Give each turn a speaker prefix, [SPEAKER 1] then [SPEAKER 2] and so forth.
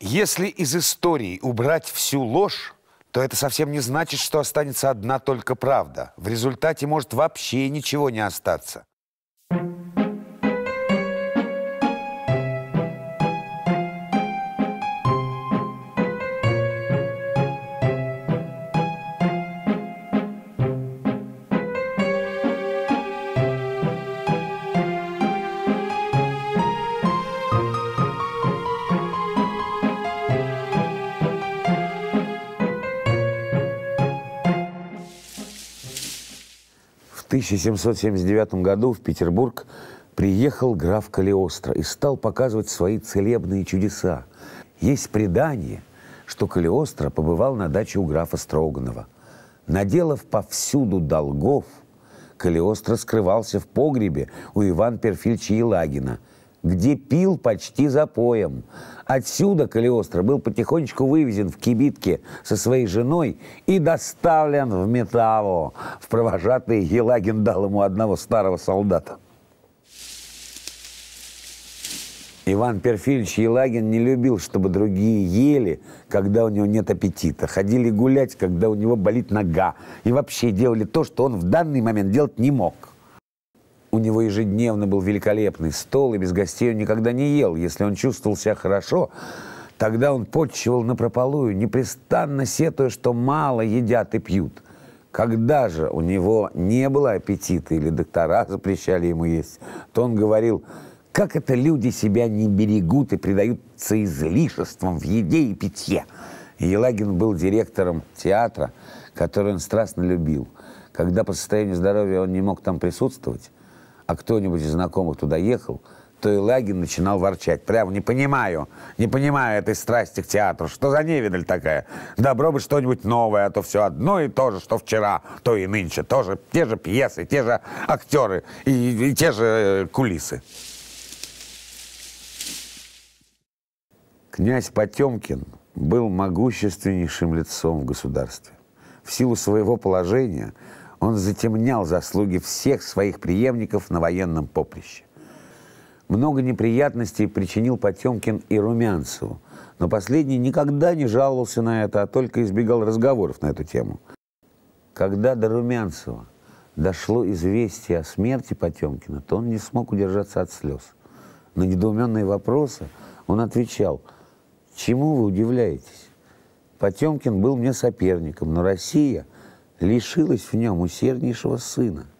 [SPEAKER 1] Если из истории убрать всю ложь, то это совсем не значит, что останется одна только правда. В результате может вообще ничего не остаться. 1779 году в Петербург приехал граф Калиостро и стал показывать свои целебные чудеса. Есть предание, что Калиостро побывал на даче у графа Строганова. Наделав повсюду долгов, Калиостро скрывался в погребе у Ивана Перфильча Елагина, где пил почти за поем. Отсюда Калиостро был потихонечку вывезен в кибитке со своей женой и доставлен в Метаву. В провожатый Елагин дал ему одного старого солдата. Иван Перфильевич Елагин не любил, чтобы другие ели, когда у него нет аппетита. Ходили гулять, когда у него болит нога. И вообще делали то, что он в данный момент делать не мог. У него ежедневно был великолепный стол, и без гостей он никогда не ел. Если он чувствовал себя хорошо, тогда он подчивал напропалую, непрестанно сетуя, что мало едят и пьют. Когда же у него не было аппетита или доктора запрещали ему есть, то он говорил – как это люди себя не берегут и предаются излишествам в еде и питье? Елагин был директором театра, который он страстно любил. Когда по состоянию здоровья он не мог там присутствовать, а кто-нибудь из знакомых туда ехал, то Елагин начинал ворчать. Прямо не понимаю, не понимаю этой страсти к театру. Что за невидаль такая? Добро бы что-нибудь новое, а то все одно и то же, что вчера, то и нынче. Тоже те же пьесы, те же актеры и, и те же э, кулисы. Князь Потемкин был могущественнейшим лицом в государстве. В силу своего положения он затемнял заслуги всех своих преемников на военном поприще. Много неприятностей причинил Потемкин и Румянцеву, но последний никогда не жаловался на это, а только избегал разговоров на эту тему. Когда до Румянцева дошло известие о смерти Потемкина, то он не смог удержаться от слез. На недоуменные вопросы он отвечал – Чему вы удивляетесь? Потемкин был мне соперником, но Россия лишилась в нем усерднейшего сына –